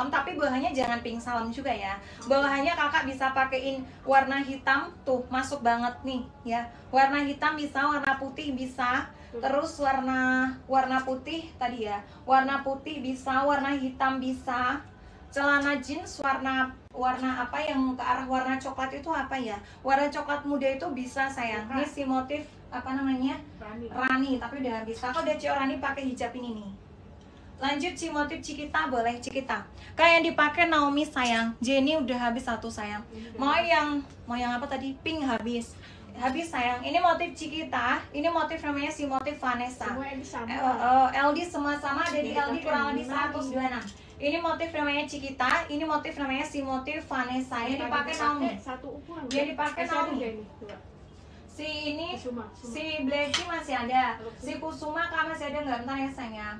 salam tapi bahannya jangan pink salam juga ya. Bahannya kakak bisa pakaiin warna hitam tuh masuk banget nih ya. Warna hitam bisa warna putih bisa. Terus warna warna putih tadi ya. Warna putih bisa warna hitam bisa. Celana jeans warna warna apa yang ke arah warna coklat itu apa ya? Warna coklat muda itu bisa sayang. Ini si motif apa namanya? Rani. Rani tapi udah habis. Kakak udah Cio Rani pakai hijab ini nih lanjut si motif Cikita boleh Cikita. Kayak yang dipakai Naomi sayang. Jenny udah habis satu sayang. Mau yang mau yang apa tadi? Pink habis. Habis sayang. Ini motif Cikita. Ini motif namanya si motif Vanessa. Semua ini sama. Eh, eh, LD semua sama ada di Jadi LD pakai kurang lebih lima 126 ini motif namanya Cikita. Ini motif namanya si motif Vanessa. Yang dipakai Naomi. satu ukuran. Yang dipakai Masih ada Naomi. ini? Si ini Kusuma, Kusuma. si Blacky masih ada. Si Kusuma kak masih ada nggak? Bentar ya sayang ya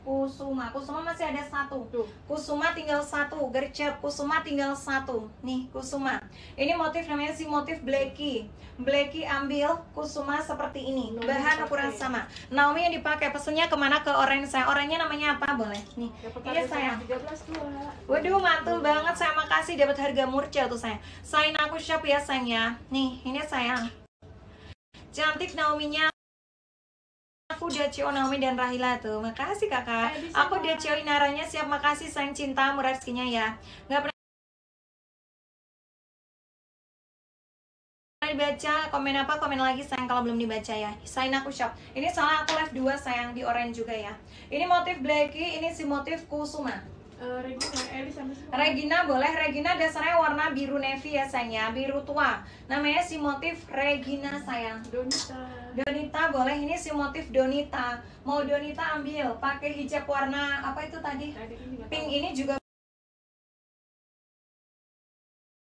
Kusuma. Kusuma masih ada satu. Tuh. Kusuma tinggal satu. Gercep. Kusuma tinggal satu. Nih Kusuma. Ini motif namanya si motif Blacky. Blacky ambil Kusuma seperti ini. Naomi bahan pakai. ukuran sama. Naomi yang dipakai pesennya ke mana ke orange saya? Oranye namanya apa? Boleh. Nih. Dapat iya harga sayang 13 dua. Waduh mantul banget. Saya makasih dapat harga murca tuh sayang Sign aku shop ya sayang ya. Nih ini sayang Cantik Naominya Aku udah Cio Naomi dan Rahila tuh. Makasih kakak. Bisa, Aku udah Kak. Cio Inaranya. Siap makasih. Sayang cinta murah rezekinya ya. Gak pernah dibaca. Komen apa? Komen lagi sayang kalau belum dibaca ya. Sign aku shop. Ini soalnya aku live 2 sayang di orange juga ya. Ini motif Blacky ini si motif Kusuma Eh, Regina, semua. Regina boleh, Regina dasarnya warna biru navy ya sayang ya, biru tua Namanya si motif Regina sayang Donita. Donita boleh, ini si motif Donita Mau Donita ambil, pakai hijab warna apa itu tadi? Ini Pink ini juga